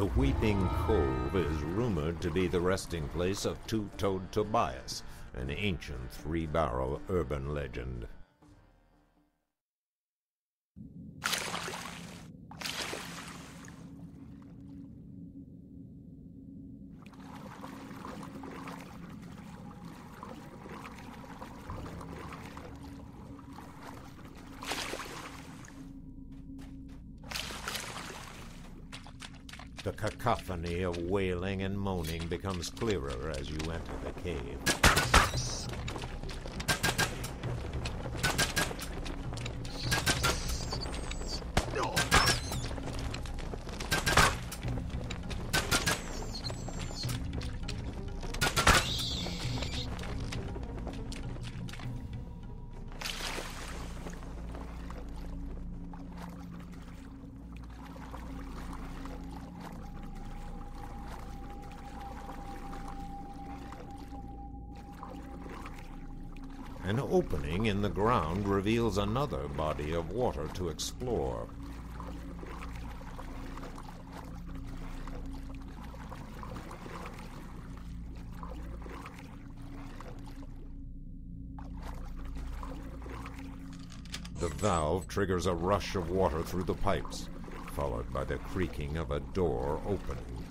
The Weeping Cove is rumored to be the resting place of Two-Toed Tobias, an ancient three-barrel urban legend. The cacophony of wailing and moaning becomes clearer as you enter the cave. An opening in the ground reveals another body of water to explore. The valve triggers a rush of water through the pipes, followed by the creaking of a door opening.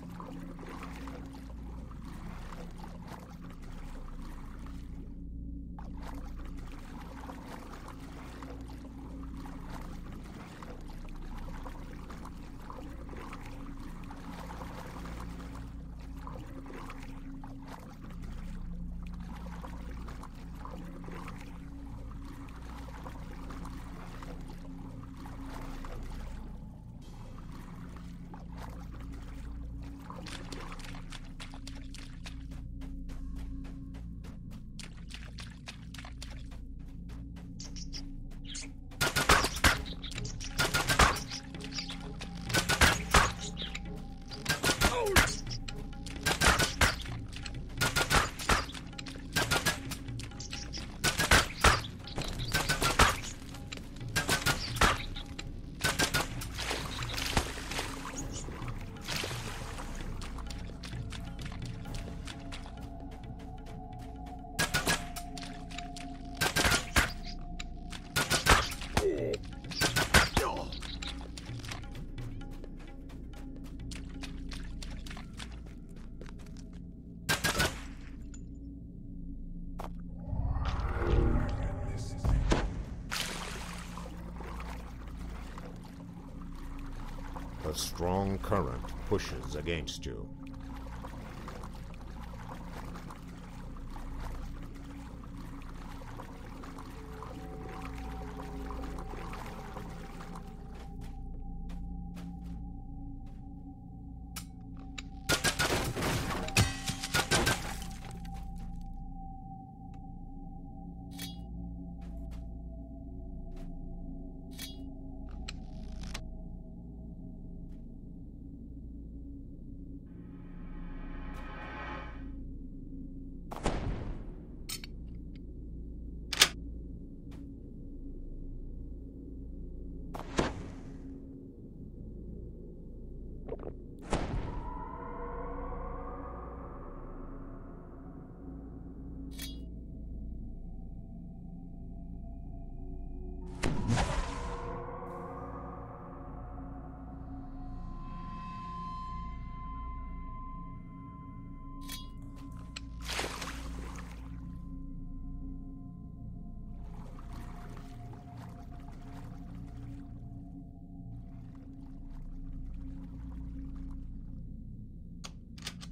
Current pushes against you.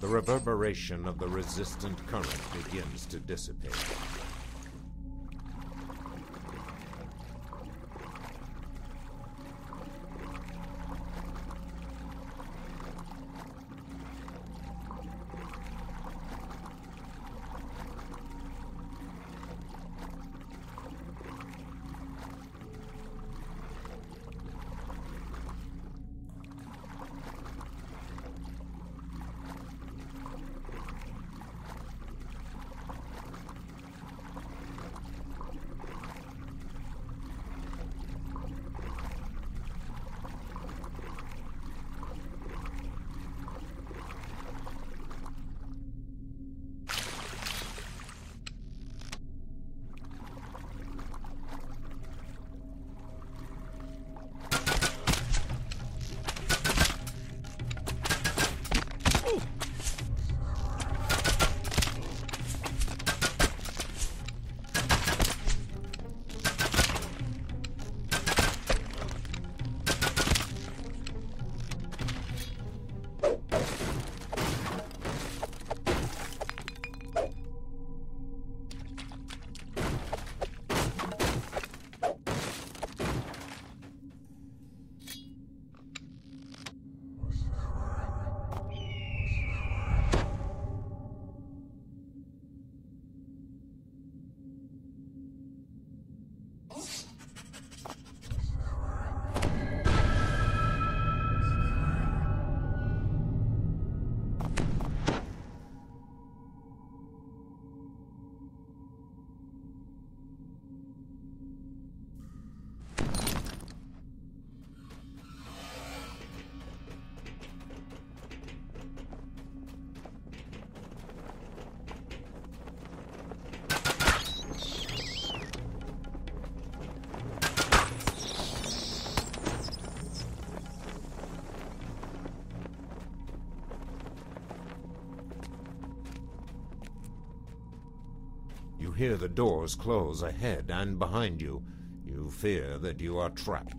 The reverberation of the resistant current begins to dissipate. Hear the doors close ahead and behind you. You fear that you are trapped.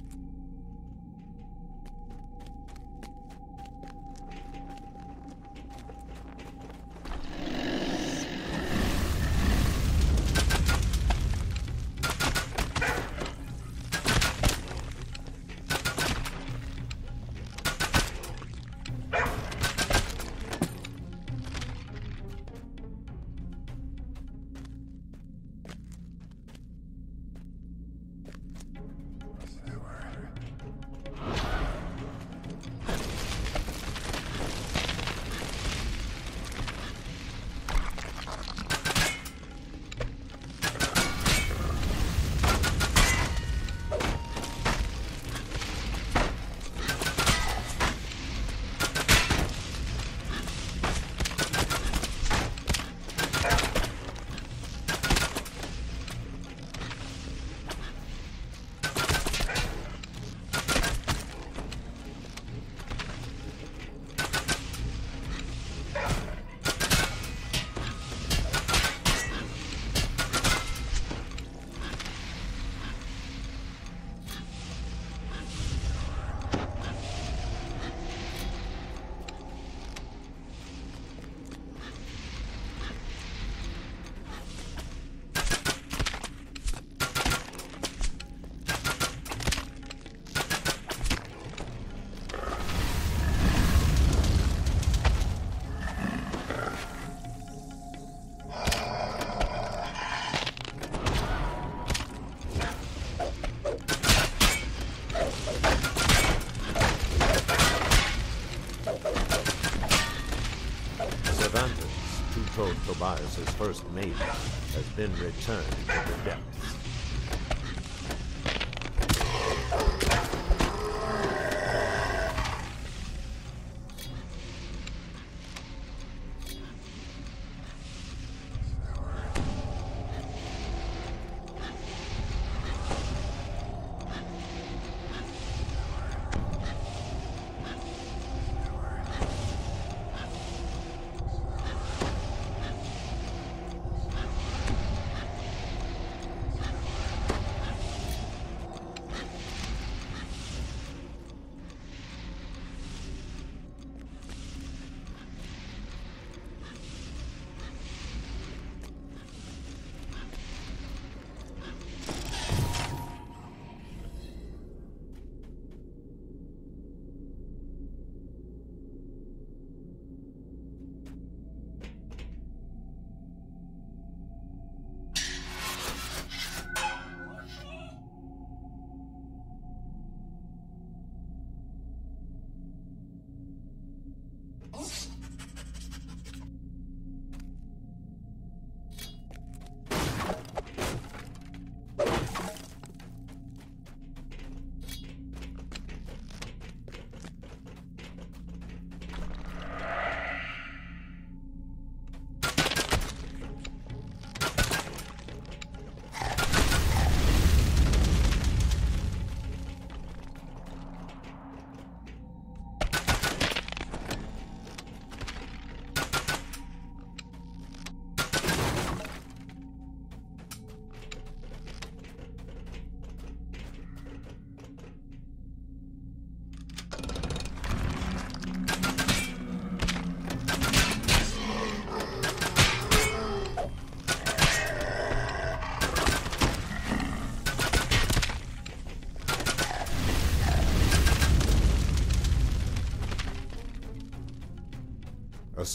Has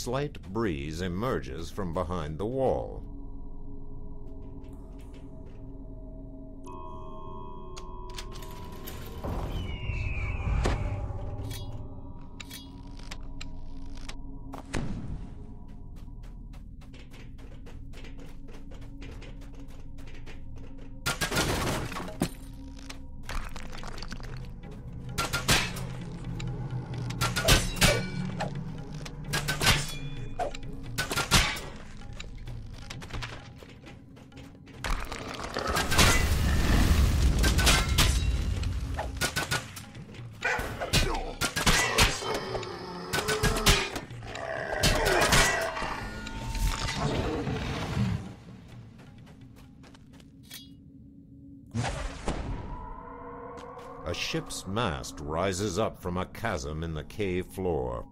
slight breeze emerges from behind the wall. Ship's mast rises up from a chasm in the cave floor.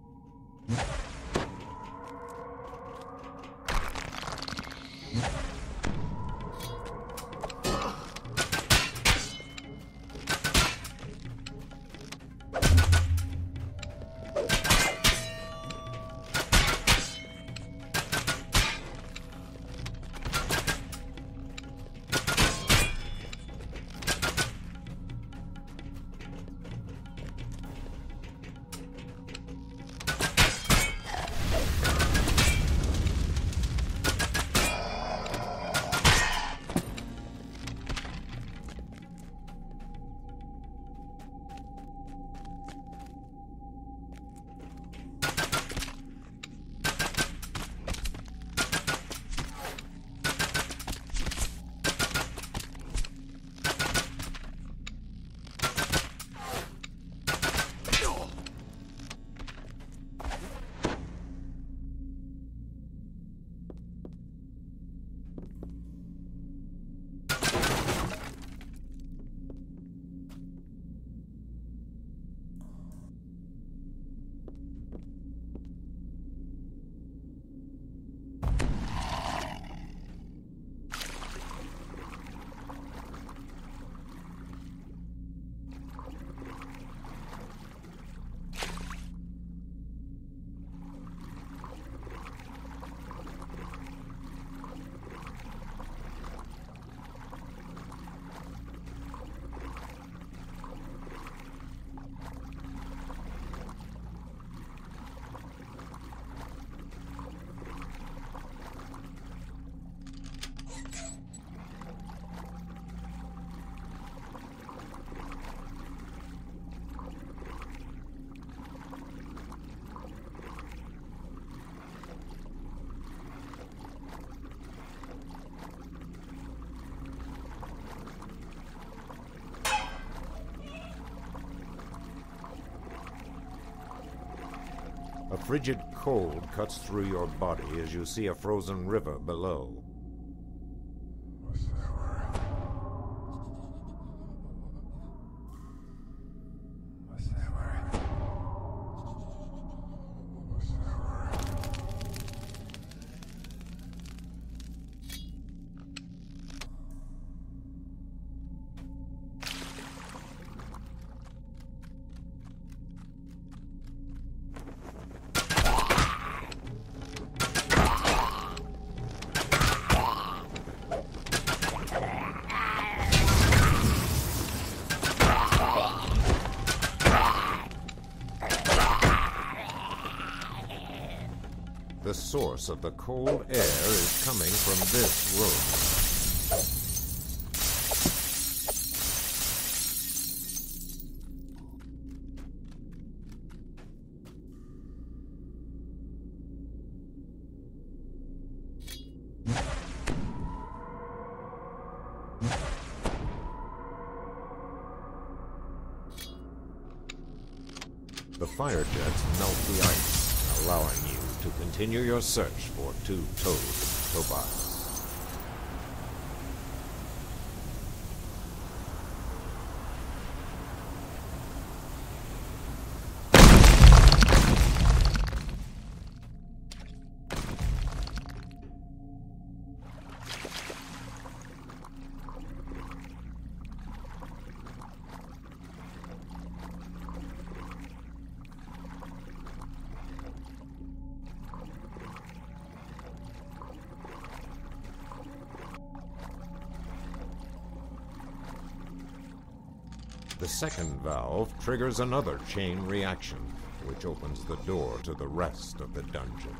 Frigid cold cuts through your body as you see a frozen river below. The source of the cold air is coming from this room. Your search for two-toed Tobias. The second valve triggers another chain reaction, which opens the door to the rest of the dungeon.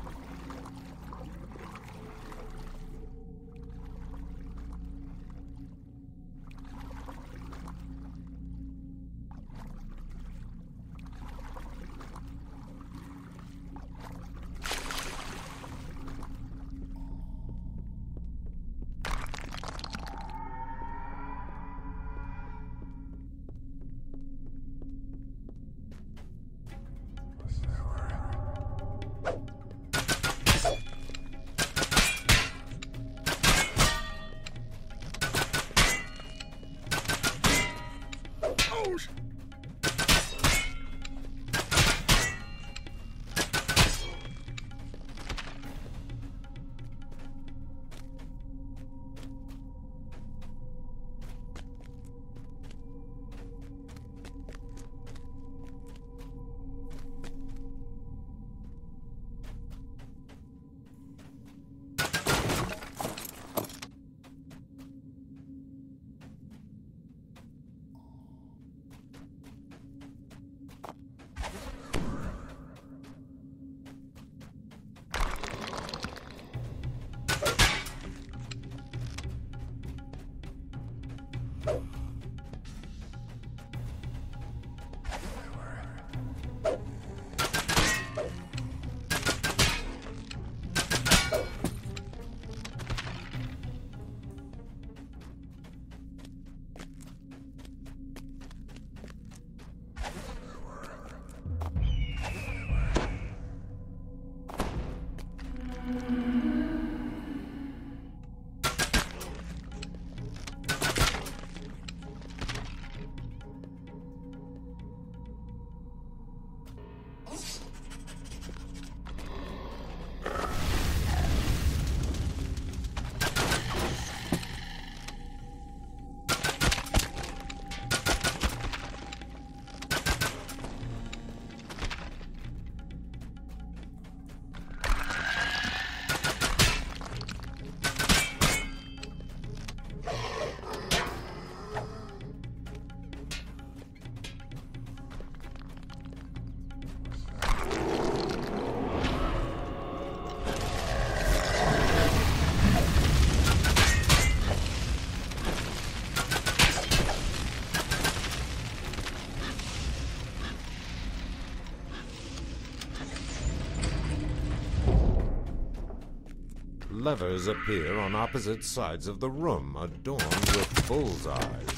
Levers appear on opposite sides of the room, adorned with bullseyes.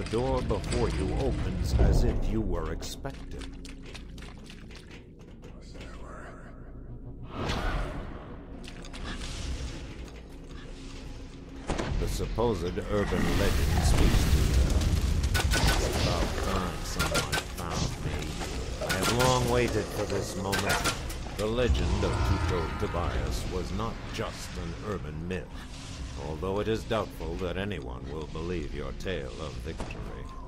The door before you opens as if you were expected. The supposed urban legend speaks to you. It's about time someone found me. I have long waited for this moment. The legend of Two-Toed Tobias was not just an urban myth, although it is doubtful that anyone will believe your tale of victory.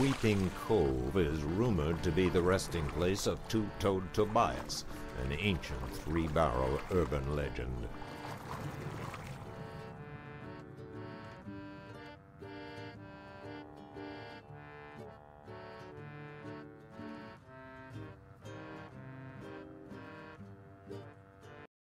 Weeping Cove is rumored to be the resting place of Two-Toed Tobias, an ancient three-barrel urban legend.